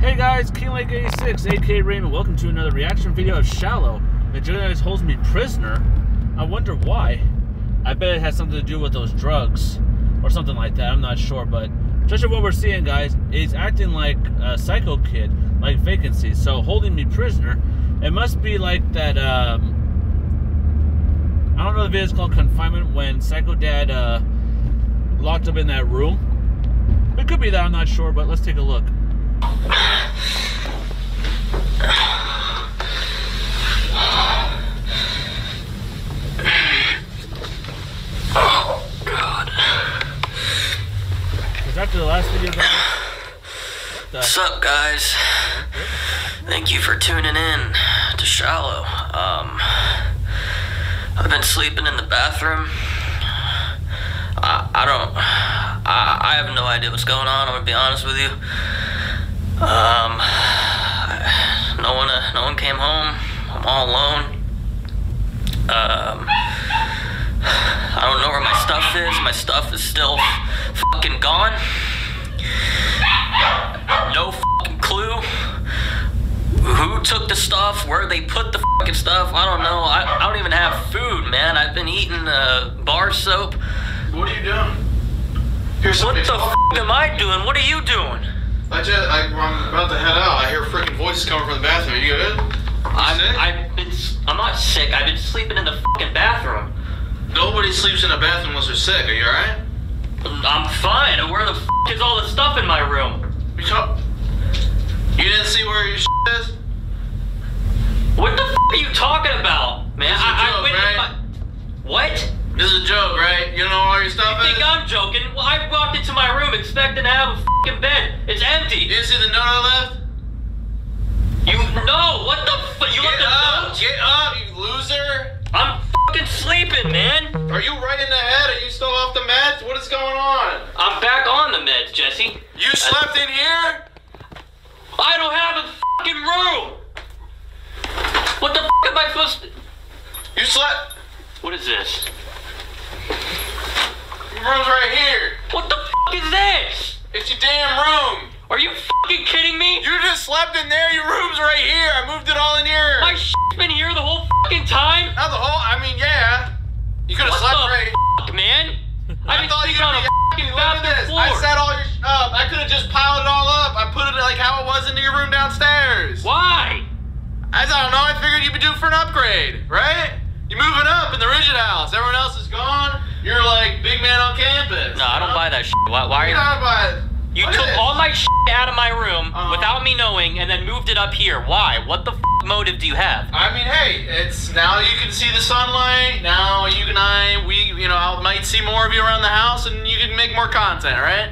Hey guys, King Lake 86, aka Raymond. Welcome to another reaction video of Shallow. The judge holds me prisoner. I wonder why. I bet it has something to do with those drugs or something like that. I'm not sure, but just what we're seeing, guys, is acting like a psycho kid, like vacancy. So holding me prisoner. It must be like that. Um, I don't know the video is called confinement when Psycho Dad uh, locked up in that room. It could be that. I'm not sure, but let's take a look. Because after the last video, What's up, guys? Thank you for tuning in to Shallow. Um, I've been sleeping in the bathroom. I, I don't. I, I have no idea what's going on. I'm gonna be honest with you. Um, no one, uh, no one came home. I'm all alone. Um, I don't know where my stuff is. My stuff is still fucking gone. No fucking clue who took the stuff, where they put the fucking stuff. I don't know. I, I don't even have food, man. I've been eating uh, bar soap. What are you doing? Here's What the f- am I doing? What are you doing? I just, I, I'm about to head out. I hear freaking voices coming from the bathroom. Are You good? I'm, sick? I've been. I'm not sick. I've been sleeping in the fucking bathroom. Nobody sleeps in a bathroom unless they're sick. Are you alright? I'm fine. Where the f- is all the stuff in my room? You talk. You didn't see where your shit is? What the f- are you talking about, man? This is a I, I joke, went in right? my- What? This is a joke, right? You know where all your stuff You think I'm joking? Well, I walked into my room expecting to have a fucking bed. It's You empty. didn't see the note I left? You know what the fuck? You Get left a up! note? Get up, you loser! I'm fucking sleeping, man. Are you right in the head? Are you still off the meds? What is going on? I'm back on the meds, Jesse. You slept in here? I don't have a fucking room. What the fuck am I supposed to? You slept. What is this? Your room's right here. What the fuck is this? It's your damn room. Are you fucking kidding me? You just slept in there. Your room's right here. I moved it all in here. My shit's been here the whole fucking time. Not the whole. I mean, yeah. You could have slept the right. fuck, man? I been thought you could be. fucking Look at this. floor. I set all your up. I could have just piled it all up. I put it like how it was into your room downstairs. Why? I don't know. I figured you'd be due for an upgrade, right? You're moving up in the Ridgway house. Everyone else is gone. You're like big man on campus. No, I don't buy that shit. Why, why are You you? know about You took all my shit out of my room Uh-huh. without me knowing and then moved it up here. Why? What the f- motive do you have? I mean, hey, it's now you can see the sunlight. Now you and I, we, you know, I might see more of you around the house, and you can make more content, right?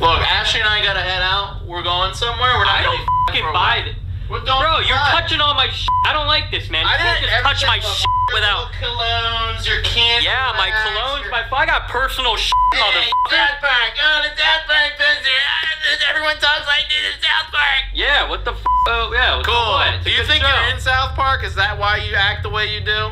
Look, Ashley and I gotta head out. We're going somewhere. We're not I gonna don't fucking buy it. Well, Bro, you're touching all my shit. I don't like this, man. You I can't just touch my shit without. colognes, your candy. Yeah, my colognes, your- my. I got personal shit, Hey, motherfucker. South Park. Oh, the South Park pussy. Ah, Everyone talks like this in South Park. Yeah, what the f? Oh, yeah. Cool. What? It's a do you think show. you're in South Park? Is that why you act the way you do?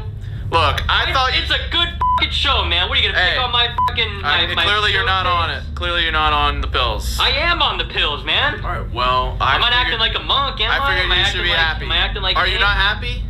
Look, I It's, thought you. it's a good show, man. What are you gonna Hey. pick on my fucking? My, I- my clearly, you're not on it. Clearly, you're not on the pills. I am on the pills, man. All right. Well, I I'm not acting like a monk, am I? I figured am I you should be like, happy. Am I acting like? Are you not happy?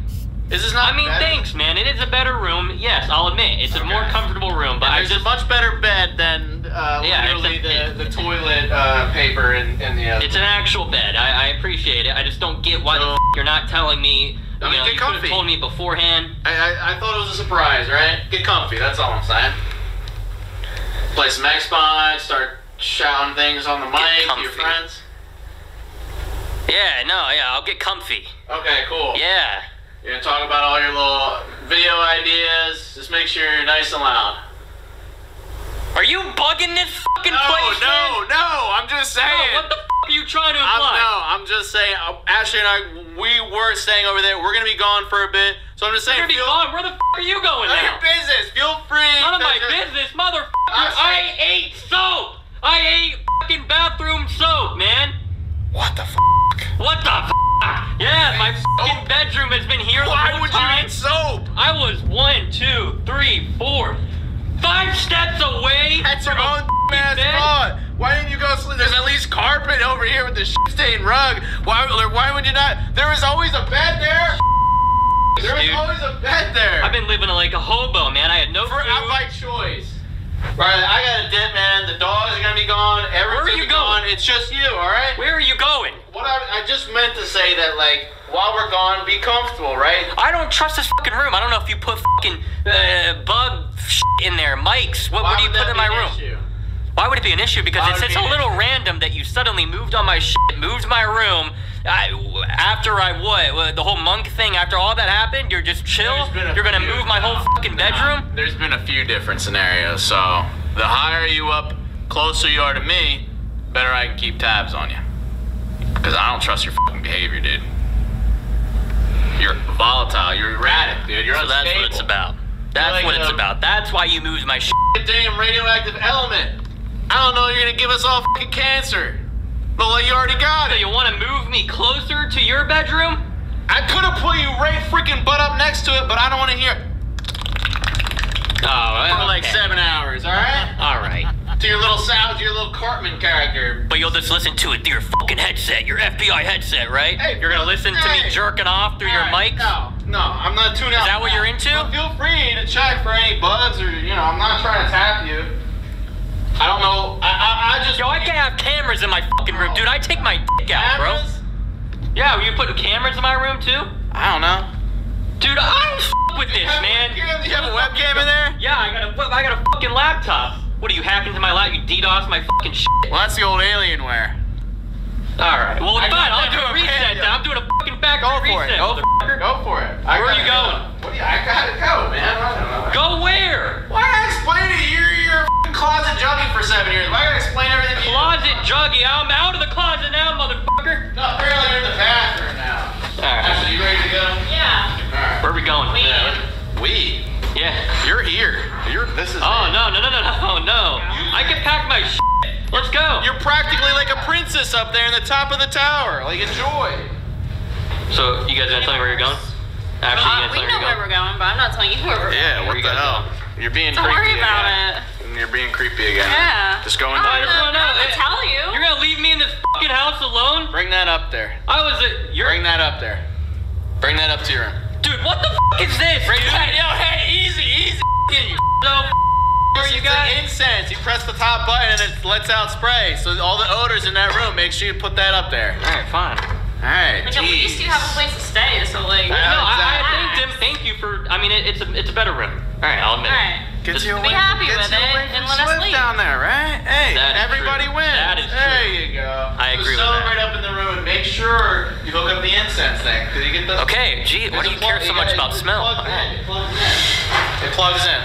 Is this not? I mean, better? thanks, man. It is a better room. Yes, I'll admit it's a more comfortable room. But And I there's just a much better bed than uh, Yeah, literally a- the, the toilet uh, paper in, in the other. It's an actual bed. I, I appreciate it. I just don't get why the f- you're not telling me. I mean, know, get you could have comfy. told me beforehand. I, I, I thought it was a surprise, right? Get comfy, that's all I'm saying. Play some Xbox, start shouting things on the mic to your friends. Yeah, no, yeah, I'll get comfy. Okay, cool. Yeah. You're gonna talk about all your little video ideas. Just make sure you're nice and loud. Are you bugging this fucking No, place, no, man? no. I'm just saying. No, what the f- are you trying to imply? I'm, no, I'm just saying. Uh, Ashley and I, we were staying over there. We're gonna be gone for a bit, so I'm just saying. You're gonna be gone. Where the f- are you going None of your business. Feel free. None of my just- business, motherfucker. I ate soap. I ate fucking bathroom soap, man. What the f? What the f? Yeah, my fucking bedroom has been here the Why would time. you eat soap? I was one, two, three, four, five steps away That's your own ass fault. Why didn't you go sleep? There's at least carpet over here with the shit-stained rug. Why? Why would you not? There was always a bed there. There was Dude. always a bed there. I've been living like a hobo, man. I had no for food. out by choice. Right, I got a dip, man. The dogs are gonna be gone. Everyone's Where are you be gone. going? It's just you, all right? Where are you going? What I, I just meant to say that, like, while we're gone, be comfortable, right? I don't trust this fucking room. I don't know if you put fucking uh, bug shit in there, mics. What, what do you put in my room? issue? Why would it be an issue? Because it's, it's a little issue? random that you suddenly moved on my shit, moved my room. I, after I what? The whole monk thing. After all that happened, you're just chill. There's been a You're gonna move my whole fucking bedroom. There's been a few different scenarios. So the higher you up, closer you are to me, better I can keep tabs on you. Because I don't trust your fucking behavior, dude. You're volatile. You're erratic, dude. You're So that's what it's about. That's like what it's a- about. That's why you moved my shit. damn radioactive element. I don't know. You're gonna give us all fucking cancer. Look like you already got So it. you want to move me closer to your bedroom? I could have put you right freaking butt up next to it, but I don't want to hear Oh, for like seven hours. All right. All right. To your little sound, to your little Cartman character. But you'll just listen to it through your fucking headset, your FBI headset, right? Hey, you're gonna listen to me jerking off through your right, mics? No, no, I'm not tuning out. Is that what you're into? Well, feel free to check for any bugs or you know. I'm not trying to tap you. I don't know. I I, I just. Yo, I can't have cameras in my fucking room, dude. I take my dick out, bro. Cameras? Yeah, were you putting cameras in my room too? I don't know. Dude, I don't f- with this, man. You have, you have a webcam in there? Yeah, I got a, I got a fucking laptop. What are you hacking into my lap? You DDoS my fucking shit. Well, that's the old Alienware. All right. Well, I fine. I'll do a reset. then. I'm doing a fucking Go factory for it. reset. Go, motherfucker. go for it. I Where are gotta you go. going? What do you, I gotta go, man. I don't. Go where? Why I explain it? You're you're a closet junkie for seven years. Why I gotta explain everything to you? Closet juggy. I'm out of the closet now, motherfucker. No, apparently you're in the bathroom now. All right. Ashley, you ready to go? Yeah. Alright. Where are we going? Yeah. We. Yeah. You're here. You're. This is. Oh it. no no no no no oh, no! I can pack my shit. Let's go. You're practically like a princess up there in the top of the tower. Like enjoy. So you guys gonna tell me where you're going? Actually, you Uh, we know where where we're going, but I'm not telling you where we're going. Yeah. Where What you the guys hell? You're being Don't creepy worry about again. it. You're being creepy again. Yeah. Just go I'm into I just room. wanna know. I'm gonna tell you. You're gonna leave me in this fucking house alone? Bring that up there. I was a. You're. Bring that up there. Bring that up to your room. Dude, what the f is this? Bring dude? that. Yo, hey, easy, easy. You so where you it's got? incense. You press the top button and it lets out spray. So all the odors in that room, make sure you put that up there. All right, fine. All right. Like at least you have a place to stay, so like. No, I, I exactly. thanked him. Thank you for. I mean, it, it's a it's a better room. All right, I'll admit. it. Alright. Gets Just you Be happy gets with you it away and let us Swift leave. down there, right? Hey, That is everybody true. wins. That is there true. you go. I so agree with celebrate that. up in the room and make sure you hook up the incense thing. Did you get the? Okay, gee, why do you a care plug- so much about it smell? plugs in, It plugs in. It plugs in.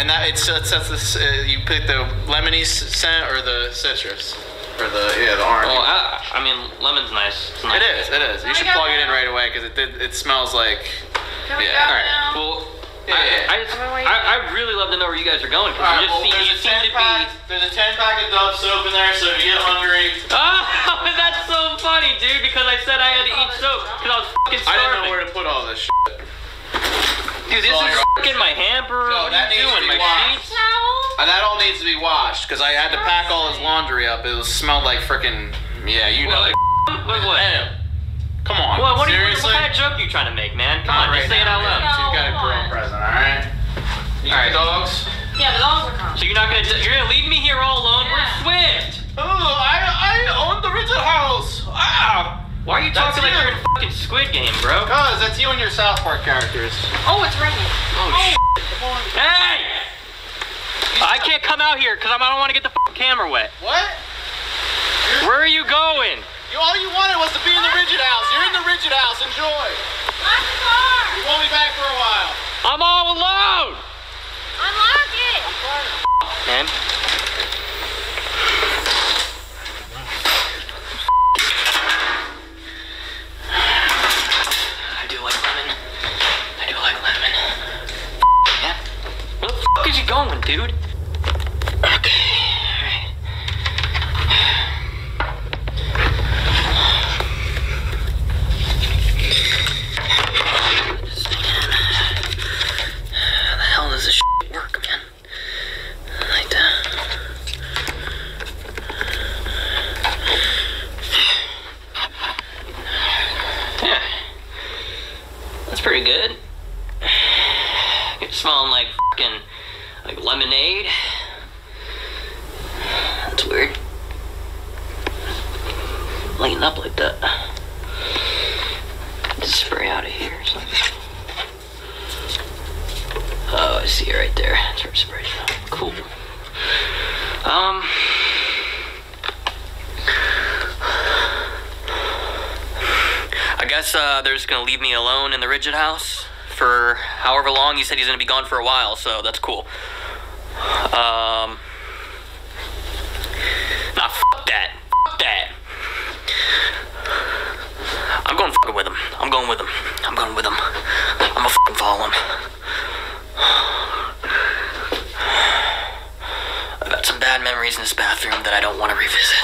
And that it sets sets this. Uh, you pick the lemony scent or the citrus, or the yeah the orange. Well, I, I mean, lemon's nice. It's nice. it is. It is. You should plug it in right away because it did, it smells like. Can we Yeah, all right. now? Well, Yeah, I, yeah. I, just, I've been I. I really love to know where you guys are going because Alright, you just well, seem, there's you a seem ten to be. pack. There's a ten pack of Dove soap in there, so if you get hungry, Oh, that's so funny, dude. Because I said I had to eat soap because I was fucking I didn't know where to put all this. Shit. Dude, this is your- fucking my hamper. No, what that are you needs to doing? be My washed. sheets? Towel? Uh, that all needs to be washed because I had to pack all his laundry up. It was smelled like freaking. Yeah, you know. What? What? what? Hey, come on. What, what, are you, what, Seriously? what kind of joke are you trying to make, man? Come Not on, right just say it now, out man. loud. She's got a No, girl come present, all right? You All right. dogs? Yeah, the dogs are coming. So you're not gonna you're gonna leave me here all alone? Yeah. Where's Swift? Oh, I I own the rental house. Ah. Why are you That's talking like you. you're in fucking Squid Game, bro? Cause that's you and your South Park characters. Oh, it's raining. Oh, oh, shit. Hey! I can't come out here because I don't want to get the fucking camera wet. What? Where are you going? You, all you wanted was to be in the Ridgway house. You're in the Ridgway house. Enjoy. Lock the car. You won't be back for a while. I'm all alone! Unlock it. Man. I do like lemon. I do like lemon. Yeah. Where the fuck is he going, dude? Okay. alright. This thing in. How the hell does this shit work, man? Like that. pretty good. It's smelling like fucking like lemonade. That's weird. Lighten up like that. Just spray out of here or something. Oh, I see it right there. Sprays out. Cool. Um. I guess uh, they're just gonna leave me alone in the Ridgway house for however long. He said he's gonna be gone for a while, so that's cool. Um. Nah, fuck that. Fuck that. I'm going fucking with him. I'm going with him. I'm going with him. I'm gonna fucking follow him. I've got some bad memories in this bathroom that I don't want to revisit.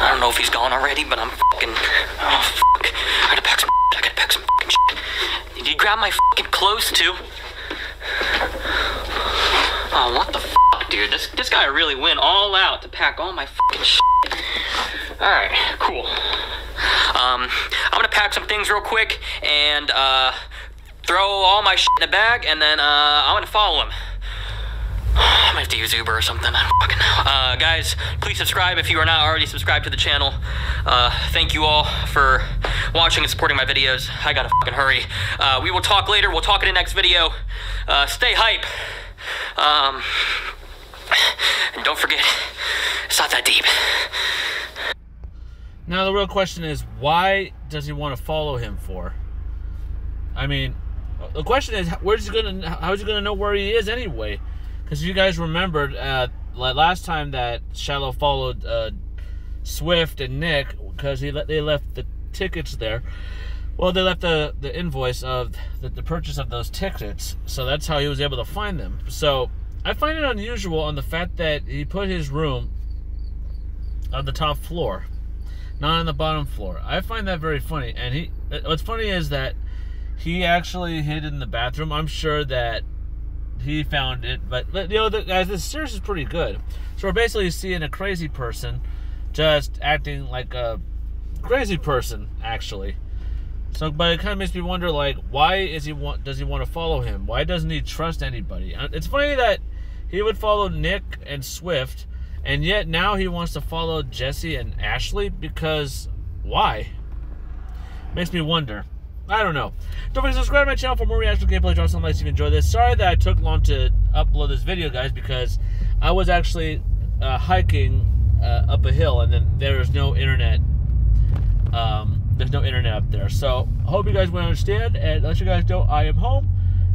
I don't know if he's gone already, but I'm fucking. Oh, fuck. I gotta pack some. I gotta pack some fucking shit. Did you grab my fucking clothes too? What the fuck, dude? This, this guy really went all out to pack all my fucking shit. Alright, cool. Um, I'm gonna pack some things real quick and, uh, throw all my shit in a bag, and then, uh, I'm gonna follow him. I might have to use Uber or something. I don't fucking know. Uh, guys, please subscribe if you are not already subscribed to the channel. Uh, thank you all for watching and supporting my videos. I gotta fucking hurry. Uh, we will talk later. We'll talk in the next video. Uh, stay hype. Um, and don't forget, it's not that deep. Now the real question is, why does he want to follow him for? I mean, the question is, where's he gonna? How's he gonna know where he is anyway? Because you guys remembered uh, last time that Shallow followed uh, Swift and Nick because he they left the tickets there. Well, they left the, the invoice of the, the purchase of those tickets, so that's how he was able to find them. So I find it unusual on the fact that he put his room on the top floor, not on the bottom floor. I find that very funny. And he, what's funny is that he actually hid in the bathroom. I'm sure that he found it, but, but you know, the, guys, this series is pretty good. So we're basically seeing a crazy person just acting like a crazy person, actually. So, but it kind of makes me wonder, like, why is he want? Does he want to follow him? Why doesn't he trust anybody? Uh, It's funny that he would follow Nick and Swift, and yet now he wants to follow Jesse and Ashley because why? Makes me wonder. I don't know. Don't forget to subscribe to my channel for more reaction gameplay. Drop some likes if you enjoy this. Sorry that I took long to upload this video, guys, because I was actually uh, hiking uh, up a hill, and then there's no internet. Um, there's no internet up there. So I hope you guys will understand, and let you guys know I am home,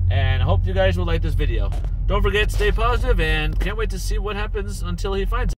and I hope you guys will like this video. Don't forget, stay positive, and can't wait to see what happens until he finds.